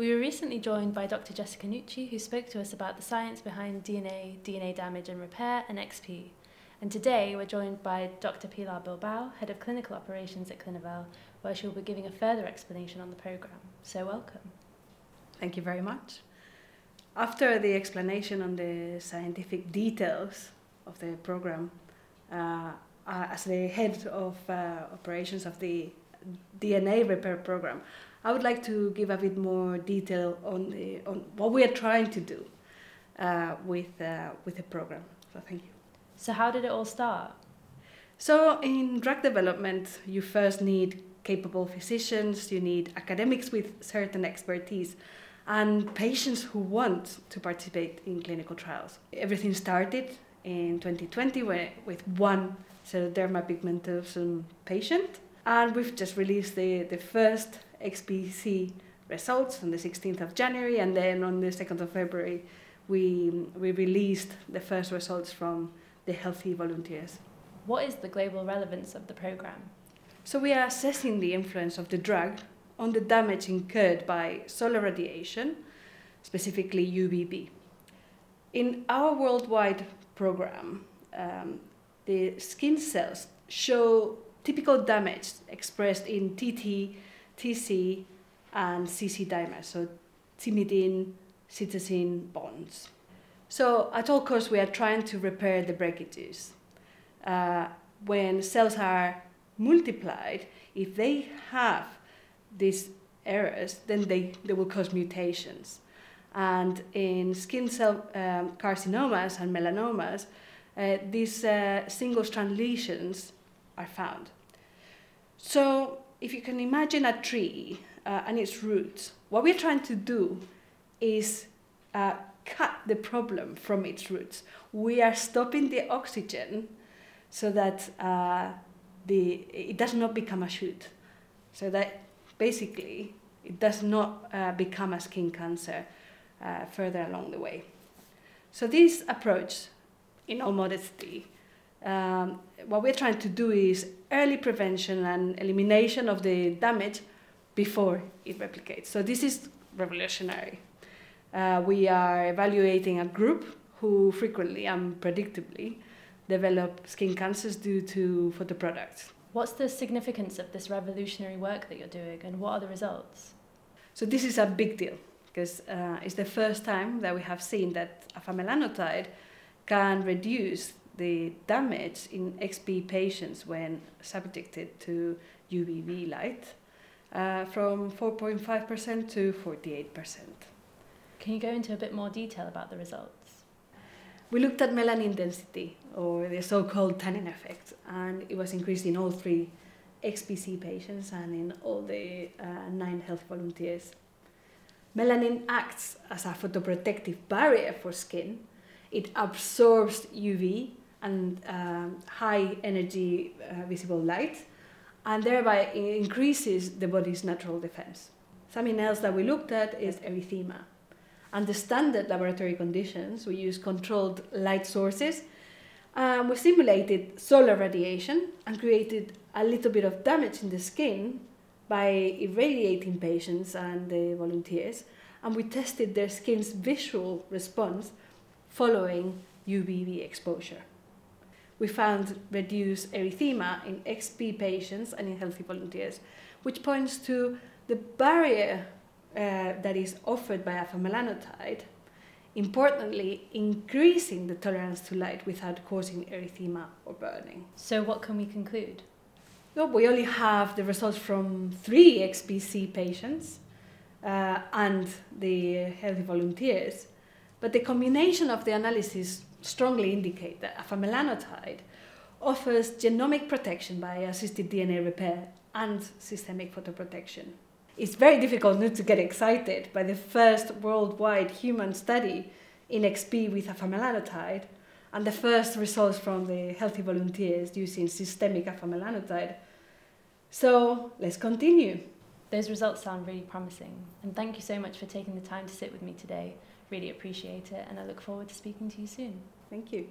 We were recently joined by Dr. Jessica Nucci, who spoke to us about the science behind DNA, DNA damage and repair, and XP. And today we're joined by Dr. Pilar Bilbao, Head of Clinical Operations at Clinuvel, where she'll be giving a further explanation on the programme. So welcome. Thank you very much. After the explanation on the scientific details of the program, uh, uh, as the head of uh, operations of the DNA repair program, I would like to give a bit more detail on, the, on what we are trying to do uh, with, uh, with the program. So thank you. So how did it all start? So in drug development, you first need capable physicians, you need academics with certain expertise, and patients who want to participate in clinical trials. Everything started in 2020 with one xeroderma pigmentosum patient, and we've just released the, the first XPC results on the 16th of January, and then on the 2nd of February, we, we released the first results from the healthy volunteers. What is the global relevance of the program? So we are assessing the influence of the drug on the damage incurred by solar radiation, specifically UVB. In our worldwide program, um, the skin cells show typical damage expressed in TT, TC, and CC dimers, so thymidine, cytosine bonds. So at all costs, we are trying to repair the breakages. Uh, when cells are multiplied, if they have these errors, then they, they will cause mutations. And in skin cell um, carcinomas and melanomas, uh, these uh, single strand lesions are found. So if you can imagine a tree uh, and its roots, what we're trying to do is uh, cut the problem from its roots. We are stopping the oxygen so that uh, the, it does not become a shoot. So that basically it does not uh, become a skin cancer uh, further along the way. So this approach, in all modesty, um, what we're trying to do is early prevention and elimination of the damage before it replicates. So this is revolutionary. Uh, we are evaluating a group who frequently and predictably develop skin cancers due to photoproducts. What's the significance of this revolutionary work that you're doing and what are the results? So this is a big deal because uh, it's the first time that we have seen that a afamelanotide can reduce the damage in XP patients when subjected to UVB light uh, from 4.5% to 48%. Can you go into a bit more detail about the results? We looked at melanin density, or the so-called tannin effect, and it was increased in all three XPC patients and in all the uh, nine healthy volunteers. Melanin acts as a photoprotective barrier for skin. It absorbs UV and um, high energy uh, visible light and thereby increases the body's natural defense. Something else that we looked at is erythema. Under standard laboratory conditions, we use controlled light sources. Um, we simulated solar radiation and created a little bit of damage in the skin by irradiating patients and the volunteers, and we tested their skin's visual response following UVB exposure we found reduced erythema in XP patients and in healthy volunteers, which points to the barrier uh, that is offered by afamelanotide, importantly, increasing the tolerance to light without causing erythema or burning. So, what can we conclude? No, we only have the results from three XPC patients uh, and the healthy volunteers, but the combination of the analysis strongly indicate that afamelanotide offers genomic protection by assisted DNA repair and systemic photoprotection. It's very difficult not to get excited by the first worldwide human study in XP with afamelanotide and the first results from the healthy volunteers using systemic afamelanotide. So let's continue. Those results sound really promising, and thank you so much for taking the time to sit with me today. Really appreciate it, and I look forward to speaking to you soon. Thank you.